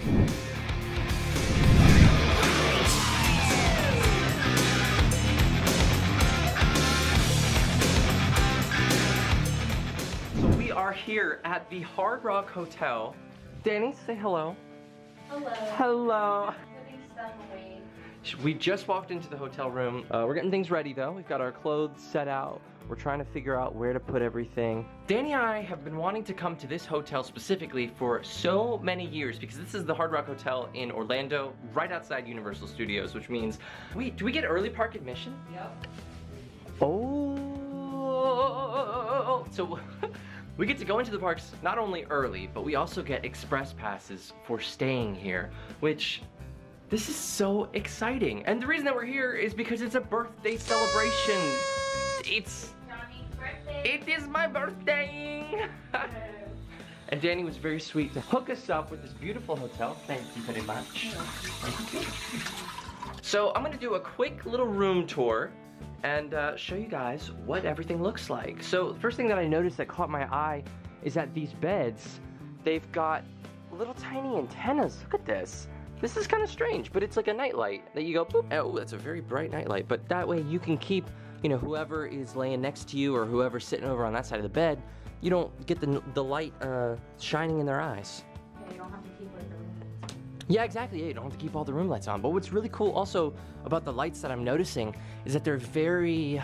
So we are here at the Hard Rock Hotel. Dani, say hello. Hello. Hello. Putting stuff away. We just walked into the hotel room. Uh, we're getting things ready though. We've got our clothes set out. We're trying to figure out where to put everything. Dani and I have been wanting to come to this hotel specifically for so many years because this is the Hard Rock Hotel in Orlando, right outside Universal Studios, which means we do we get early park admission? Yep. Oh, so we get to go into the parks not only early, but we also get express passes for staying here, which this is so exciting. And the reason that we're here is because it's a birthday celebration. It's birthday. it is my birthday. and Dani was very sweet to hook us up with this beautiful hotel. Thank you very much. So I'm gonna do a quick little room tour and uh, show you guys what everything looks like. So the first thing that I noticed that caught my eye is that these beds, they've got little tiny antennas. Look at this. This is kind of strange, but it's like a nightlight that you go boop. Oh, that's a very bright nightlight. But that way you can keep, you know, whoever is laying next to you or whoever's sitting over on that side of the bed, you don't get the, the light uh, shining in their eyes. Yeah, you don't have to keep like the room. Yeah, exactly. Yeah, you don't have to keep all the room lights on. But what's really cool also about the lights that I'm noticing is that they're very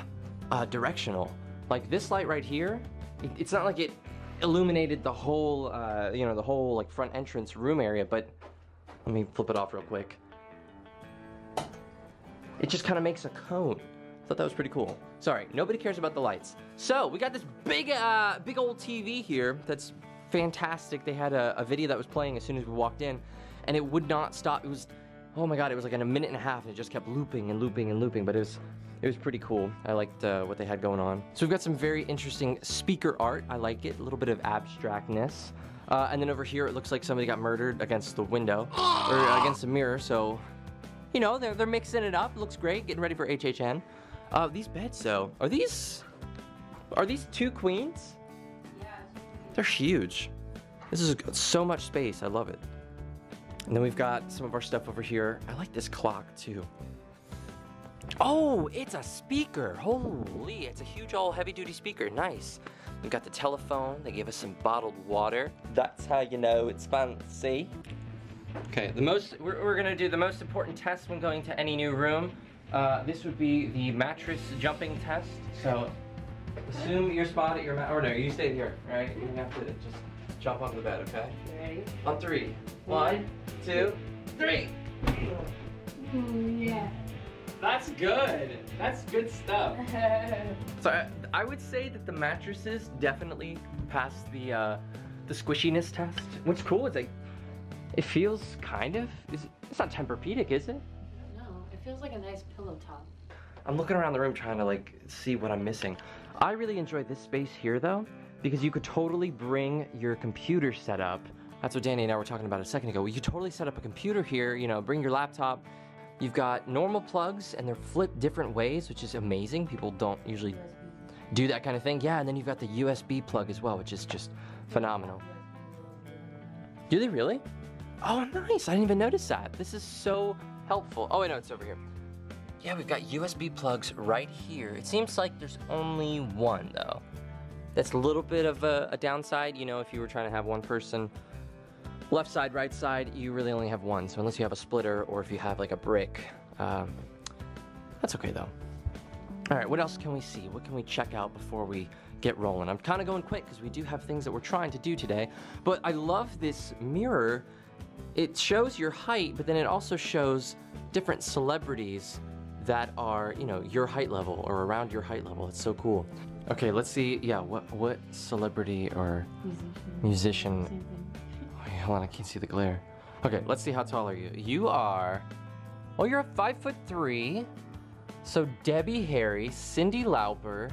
uh, directional. Like this light right here, it, it's not like it illuminated the whole, uh, you know, the whole like front entrance room area. But let me flip it off real quick. It just kind of makes a cone. I thought that was pretty cool. Sorry, nobody cares about the lights. So we got this big, uh, big old TV here that's fantastic. They had a, a video that was playing as soon as we walked in, and it would not stop. It was, oh my god, it was like in a minute and a half, and it just kept looping and looping and looping. But it was, it was pretty cool. I liked uh, what they had going on. So we've got some very interesting speaker art. I like it. A little bit of abstractness. Uh, and then over here, it looks like somebody got murdered against the window or against the mirror. So you know, they're, they're mixing it up. Looks great. Getting ready for HHN. Uh, these beds, though, are these are these two queens? Yeah. They're huge. This is so much space. I love it. And then we've got some of our stuff over here. I like this clock too. Oh, it's a speaker. Holy, it's a huge old heavy duty speaker. Nice. We've got the telephone. They gave us some bottled water. That's how you know it's fancy. Okay, the most we're, we're gonna do the most important test when going to any new room. Uh, this would be the mattress jumping test. So assume your spot at your mat. Or no, you stay here, right? You have to just jump onto the bed, okay? Ready? On three. One, two, three. yeah. That's good. That's good stuff. So I, I would say that the mattresses definitely pass the uh, the squishiness test. What's cool is like it feels kind of. Is, it's not Tempur-Pedic, is it? no, it feels like a nice pillow top. I'm looking around the room trying to like see what I'm missing. I really enjoy this space here though, because you could totally bring your computer setup. That's what Dani and I were talking about a second ago. You could totally set up a computer here, you know, bring your laptop. You've got normal plugs and they're flipped different ways, which is amazing. People don't usually do that kind of thing. Yeah, and then you've got the USB plug as well, which is just phenomenal. Do they really? Oh, nice. I didn't even notice that. This is so helpful. Oh, I know it's over here. Yeah, we've got USB plugs right here. It seems like there's only one, though. That's a little bit of a, a downside. You know, if you were trying to have one person left side, right side, you really only have one. So unless you have a splitter or if you have like a brick, um, that's okay, though. All right, what else can we see? What can we check out before we get rolling? I'm kind of going quick because we do have things that we're trying to do today. But I love this mirror. It shows your height, but then it also shows different celebrities that are, you know, your height level or around your height level. It's so cool. Okay, let's see. Yeah, what what celebrity or musician? Wait, hold on, I can't see the glare. Okay, let's see how tall are you. You are. Oh, you're a five foot three. So Debbie Harry, Cyndi Lauper,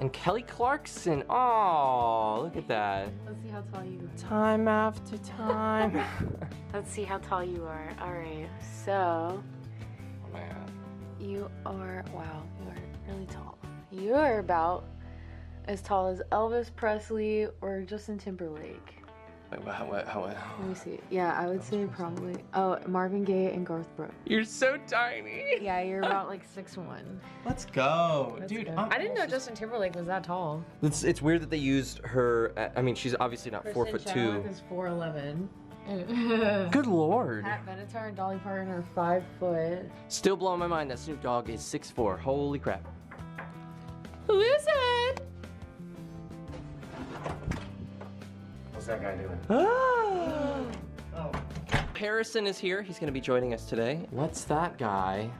and Kelly Clarkson. Oh, look at that. Let's see how tall you are. Time after time. Let's see how tall you are. All right. So oh man. you are wow. You are really tall. You are about as tall as Elvis Presley or Justin Timberlake. Wait, how, how, how, Let me see. Yeah, I would say probably. Oh, Marvin Gaye and Garth Brooks. You're so tiny. Yeah, you're about like six one. Let's go, dude. I'm I didn't know Justin Timberlake was that tall. It's, it's weird that they used her. Uh, I mean, she's obviously not four foot two. is four eleven. Good lord. Pat Benatar and Dolly Parton are five foot. Still blowing my mind that Snoop Dogg is six four. Holy crap. Who is it? That guy doing? Oh. Harrison is here. He's going to be joining us today. What's that guy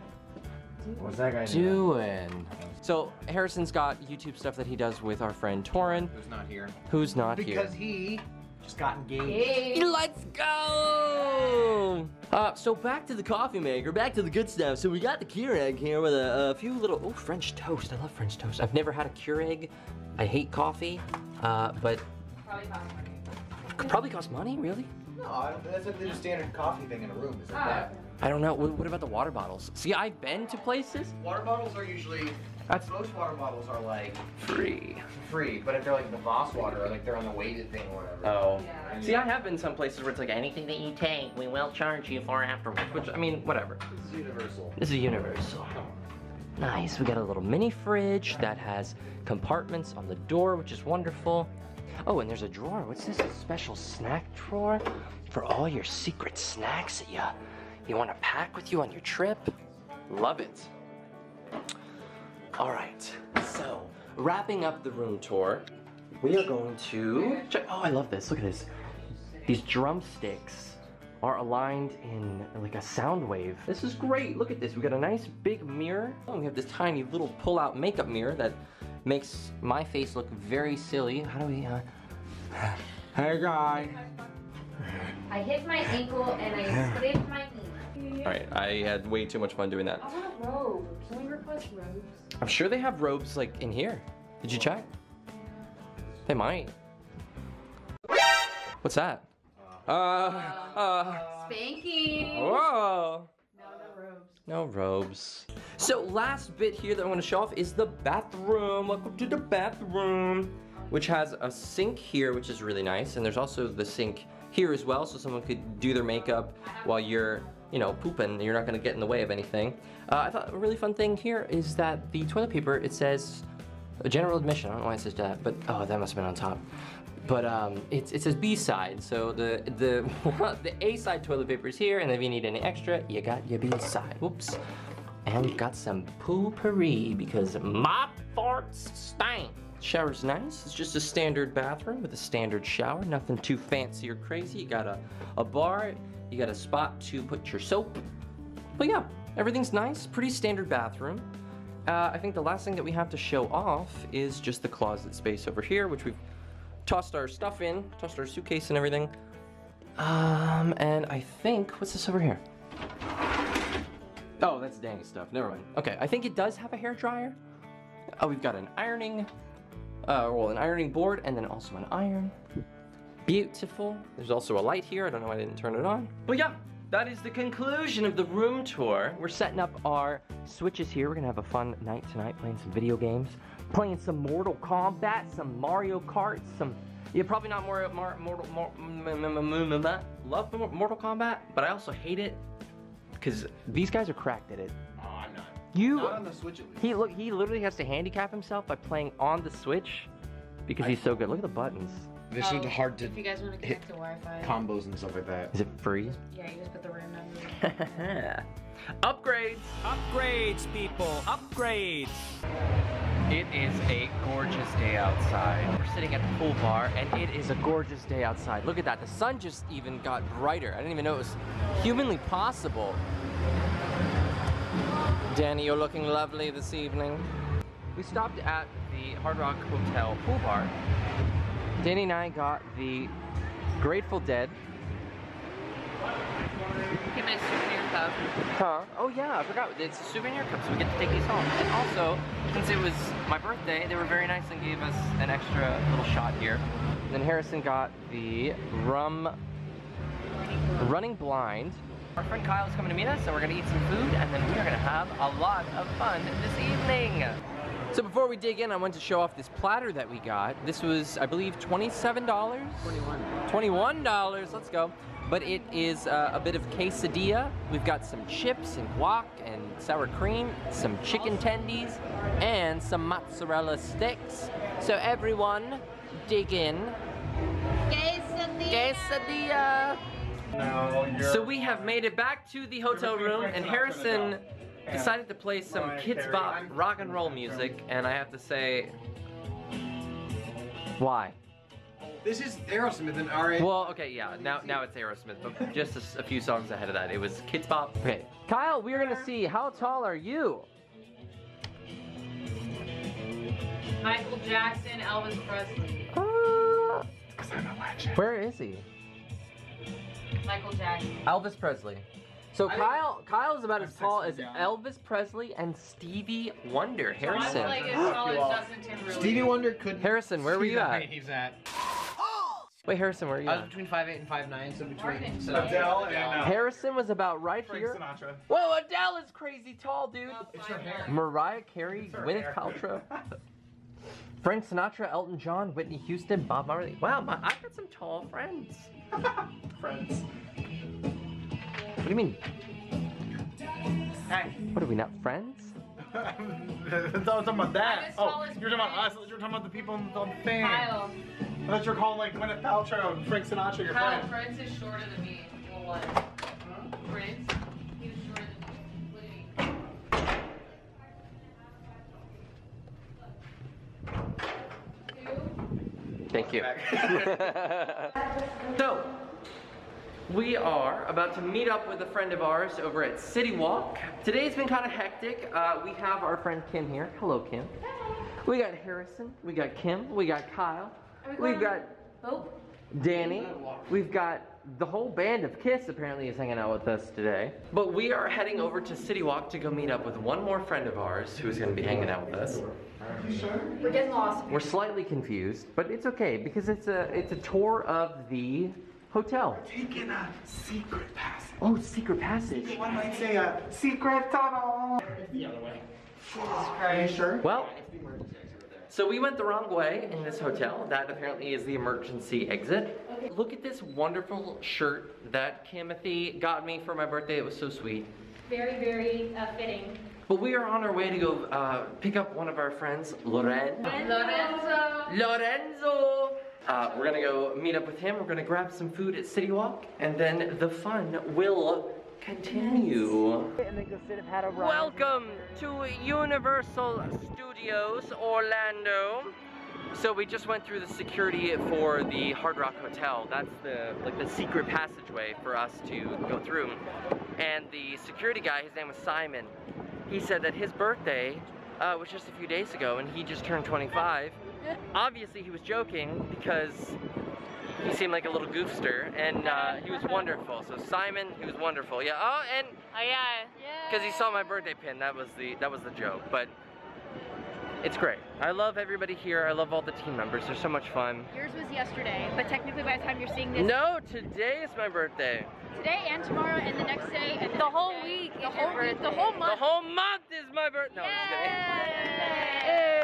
What's that guy doing? doing? So Harrison's got YouTube stuff that he does with our friend Torin, Who's not here? who's not Because here. Because he just got engaged. Let's go! Uh, so back to the coffee maker, back to the good stuff. So we got the Keurig here with a, a few little, oh, French toast. I love French toast. I've never had a Keurig. I hate coffee, uh, but could probably cost money, really? No, I don't, that's like the standard coffee thing in a room. Is like that. I don't know. What, what about the water bottles? See, I've been to places. Water bottles are usually. That's most water bottles are like free. free, but if they're like the Voss water, or like they're on the weighted thing or whatever. Oh. And See, I have been some places where it's like anything that you take, we will charge you for afterwards. Which, I mean, whatever. This is universal. This is universal. Nice. We got a little mini fridge that has compartments on the door, which is wonderful. Oh, and there's a drawer. What's this? A special snack drawer for all your secret snacks that you you want to pack with you on your trip. Love it. All right. So, wrapping up the room tour, we are going to check. Oh, I love this. Look at this. These drumsticks are aligned in like a sound wave. This is great. Look at this. We got a nice big mirror. Oh, we have this tiny little pull-out makeup mirror that makes my face look very silly. How do we? Uh... Hey, guy. I hit my ankle and I scraped my knee. All right, I had way too much fun doing that. I want a robe. Can we request robes? I'm sure they have robes like in here. Did you check? They might. What's that? Uh, uh, Spanking. whoa. No, no robes. No robes. So last bit here that I want to show off is the bathroom. Welcome to the bathroom, which has a sink here, which is really nice. And there's also the sink here as well, so someone could do their makeup while you're, you know, pooping. You're not gonna get in the way of anything. Uh, I thought a really fun thing here is that the toilet paper, it says a general admission. I don't know why it says that, but oh, that must have been on top. But um, it, it says B side, so the the the A side toilet paper is here, and if you need any extra, you got your B side. Whoops. And got some poo-pourri because my farts stink. Shower's nice. It's just a standard bathroom with a standard shower. Nothing too fancy or crazy. You got a, a bar. You got a spot to put your soap. But yeah, everything's nice. Pretty standard bathroom. Uh, I think the last thing that we have to show off is just the closet space over here, which we've tossed our stuff in, tossed our suitcase and everything. Um, and I think, what's this over here? Oh, that's Dani's stuff. Never mind. Okay, I think it does have a hair dryer. Oh, we've got an ironing, uh, well, an ironing board, and then also an iron. Beautiful. There's also a light here. I don't know why I didn't turn it on. But yeah, that is the conclusion of the room tour. We're setting up our switches here. We're gonna have a fun night tonight playing some video games, playing some Mortal Kombat, some Mario Kart, some. Yeah, probably not more Mar, Mortal. Mor, m- m- m- m- m- m- love Mor- Mortal Kombat, but I also hate it because these guys are cracked at it. Oh, I'm not. You. Not on the Switch at least. He look. He literally has to handicap himself by playing on the Switch because he's so good. Look at the buttons. This Oh, is hard to If you guys want to hit connect to Wi-Fi, combos and stuff like that. Is it free? yeah, you just put the room number. Upgrades. Upgrades, people, upgrades. It is a gorgeous day outside. We're sitting at the pool bar, and it is a gorgeous day outside. Look at that. The sun just even got brighter. I didn't even know it was humanly possible. Dani, you're looking lovely this evening. We stopped at the Hard Rock Hotel pool bar. Dani and I got the Grateful Dead. Give me a souvenir cup. Huh? Oh yeah, I forgot. It's a souvenir cup, so we get to take these home. And also, since it was my birthday, they were very nice and gave us an extra little shot here. Then Harrison got the rum running blind. Our friend Kyle is coming to meet us, and we're gonna eat some food, and then we are gonna have a lot of fun this evening. So before we dig in, I want to show off this platter that we got. This was, I believe, $27? 21. $21, let's go. But it is uh, a bit of quesadilla. We've got some chips and guac and sour cream, some chicken tendies, and some mozzarella sticks. So everyone, dig in. Quesadilla! You're. So we have made it back to the hotel room, and Harrison decided to play some Kidz Bop rock and roll music, and I have to say, why? This is Aerosmith and R.A. Well, okay, yeah, now now it's Aerosmith, but just a, s- a few songs ahead of that, it was Kidz Bop. Okay, Kyle, we're gonna see how tall are you? Michael Jackson, Elvis Presley. Uh, I'm a legend. where is he? Michael Jackson. Elvis Presley. So I think- Kyle, is about as I'm tall six as feet down. Elvis Presley and Stevie Wonder. I'm Harrison. like as tall as Justin Timberlake. Stevie Wonder could. Harrison, where were see you the at? He's at. Wait, Harrison, where are you I was at? between 5'8 and 5'9, so between. Martin. So Adele and, uh, Harrison was about right Frank here. Sinatra. Whoa, Adele is crazy tall, dude. It's her hair. Mariah Carey, It's her Gwyneth. Paltrow, Frank Sinatra, Elton John, Whitney Houston, Bob Marley. Wow, my, I've got some tall friends. Friends. What do you mean? Hey. What are we not friends? I'm talking about that. Oh, you're talking about us. You're talking about the people on on the thing. Kyle. I thought you were calling like Gwyneth Paltrow and Frank Sinatra your Kyle, friend. Prince is shorter than me. Well, what? Prince? He was shorter than me. Look at me. Thank you. so, we are about to meet up with a friend of ours over at City Walk. Today's been kind of hectic. Uh, we have our friend Kim here. Hello, Kim. We got Harrison. We got Kim. We got Kyle. We've got Oh, Dani. We've got the whole band of Kiss apparently is hanging out with us today. But we are heading over to City Walk to go meet up with one more friend of ours who's going to be hanging out with us. We're getting lost. We're slightly confused, but it's okay because it's a it's a tour of the hotel. Taking a secret passage. Oh, secret passage. One might say a secret tunnel. It's the other way. Are you sure? Well, so we went the wrong way in this hotel. That apparently is the emergency exit. Look at this wonderful shirt that Timothy got me for my birthday. It was so sweet. Very, very uh, fitting. But we are on our way to go uh, pick up one of our friends, Loren. Lorenzo. Lorenzo! Uh, we're gonna go meet up with him. We're gonna grab some food at City Walk, and then the fun will continue. Welcome to Universal Studios Orlando. So we just went through the security for the Hard Rock Hotel. That's the like the secret passageway for us to go through. And the security guy, his name was Simon. He said that his birthday uh, was just a few days ago, and he just turned 25. Obviously, he was joking because he seemed like a little goofster, and uh, he was wonderful. So Simon, he was wonderful. Yeah. Oh, and Oh yeah. yeah. because he saw my birthday pin, that was the that was the joke. But it's great. I love everybody here. I love all the team members. They're so much fun. Yours was yesterday, but technically by the time you're seeing this, No, today is my birthday. today and tomorrow and the next day and the, The next whole day, week the is whole your week, the whole month. The whole month is my birthday. No, I'm just kidding. Yay! Hey!